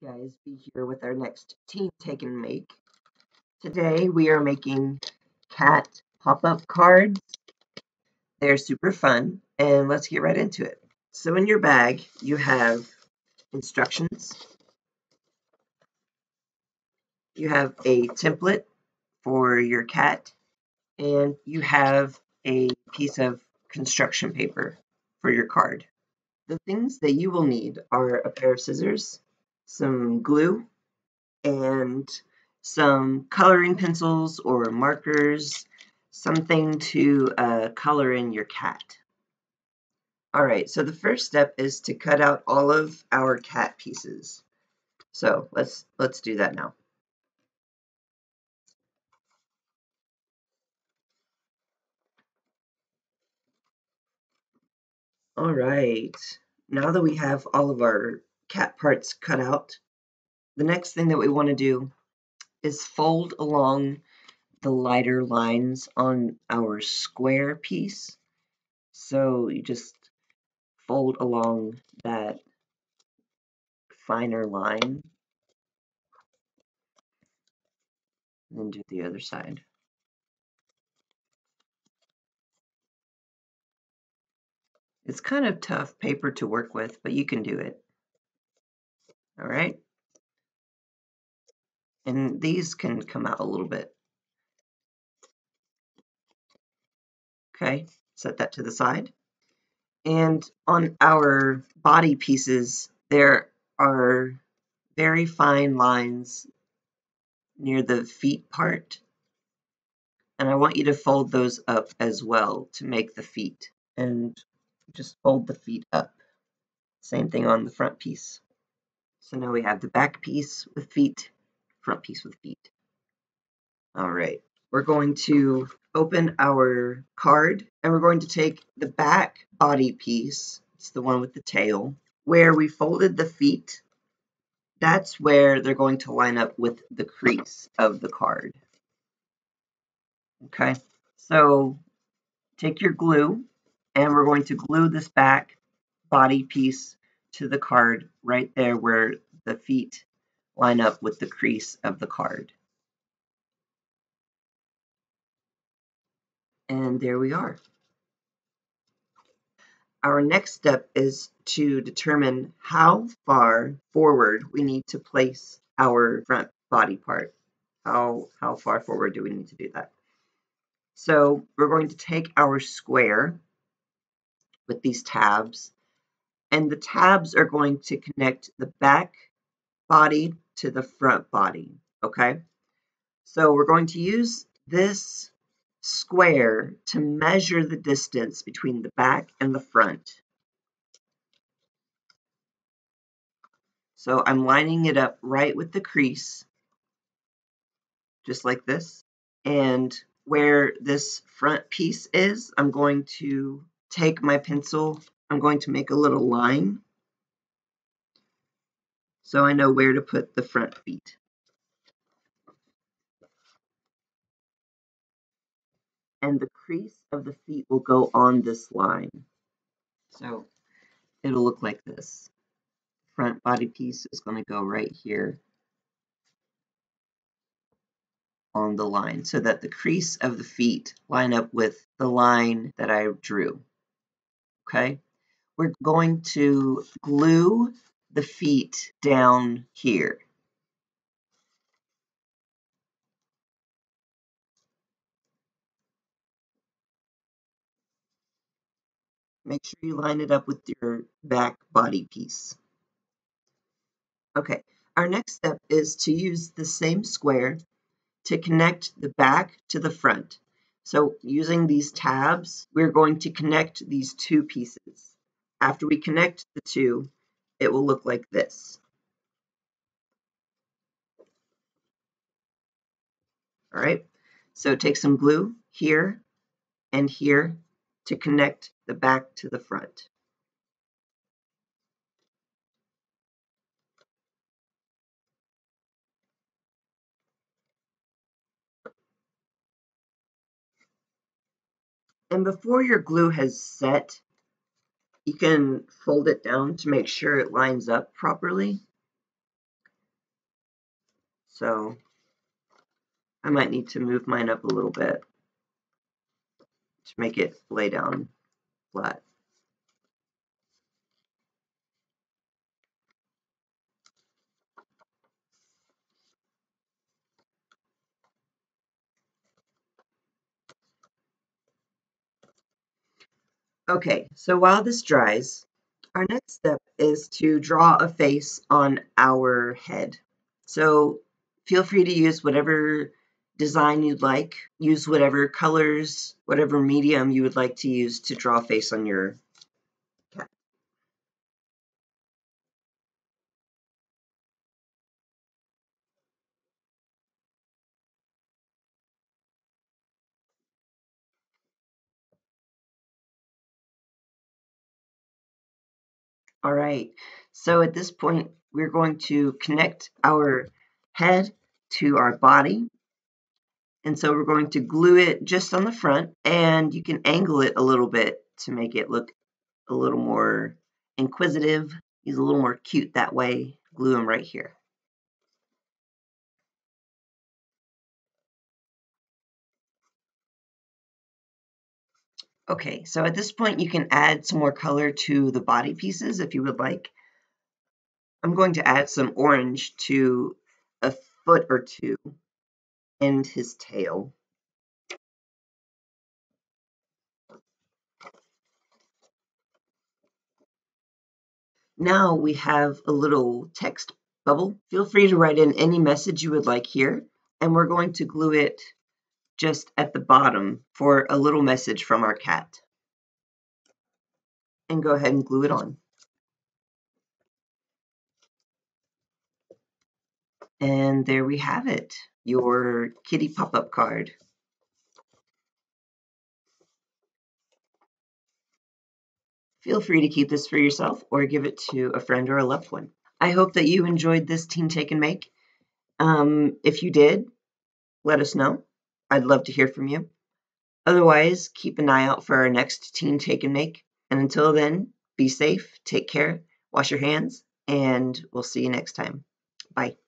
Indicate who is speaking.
Speaker 1: Hey guys, be here with our next Teen Take and Make. Today we are making cat pop-up cards. They're super fun and let's get right into it. So in your bag you have instructions. You have a template for your cat and you have a piece of construction paper for your card. The things that you will need are a pair of scissors, some glue and some coloring pencils or markers, something to uh, color in your cat. All right, so the first step is to cut out all of our cat pieces. So let's let's do that now. All right, now that we have all of our cat parts cut out, the next thing that we want to do is fold along the lighter lines on our square piece. So you just fold along that finer line and then do the other side. It's kind of tough paper to work with, but you can do it. All right. And these can come out a little bit. Okay, set that to the side. And on our body pieces, there are very fine lines near the feet part. And I want you to fold those up as well to make the feet. And just fold the feet up. Same thing on the front piece. So now we have the back piece with feet, front piece with feet. All right, we're going to open our card and we're going to take the back body piece, it's the one with the tail, where we folded the feet, that's where they're going to line up with the crease of the card. Okay, so take your glue and we're going to glue this back body piece to the card right there where the feet line up with the crease of the card. And there we are. Our next step is to determine how far forward we need to place our front body part. How, how far forward do we need to do that? So we're going to take our square with these tabs. And the tabs are going to connect the back body to the front body, okay? So we're going to use this square to measure the distance between the back and the front. So I'm lining it up right with the crease, just like this. And where this front piece is, I'm going to take my pencil, I'm going to make a little line so I know where to put the front feet. And the crease of the feet will go on this line. So it'll look like this. Front body piece is going to go right here on the line so that the crease of the feet line up with the line that I drew okay? We're going to glue the feet down here. Make sure you line it up with your back body piece. Okay, our next step is to use the same square to connect the back to the front. So using these tabs, we're going to connect these two pieces. After we connect the two, it will look like this. All right, so take some glue here and here to connect the back to the front. And before your glue has set, you can fold it down to make sure it lines up properly. So I might need to move mine up a little bit to make it lay down flat. Okay, so while this dries, our next step is to draw a face on our head. So feel free to use whatever design you'd like. Use whatever colors, whatever medium you would like to use to draw a face on your All right, so at this point, we're going to connect our head to our body. And so we're going to glue it just on the front and you can angle it a little bit to make it look a little more inquisitive. He's a little more cute that way. Glue him right here. Okay, so at this point you can add some more color to the body pieces if you would like. I'm going to add some orange to a foot or two and his tail. Now we have a little text bubble. Feel free to write in any message you would like here, and we're going to glue it just at the bottom for a little message from our cat. And go ahead and glue it on. And there we have it, your kitty pop-up card. Feel free to keep this for yourself or give it to a friend or a loved one. I hope that you enjoyed this Teen Take and Make. Um, if you did, let us know. I'd love to hear from you. Otherwise, keep an eye out for our next Teen Take and Make. And until then, be safe, take care, wash your hands, and we'll see you next time. Bye.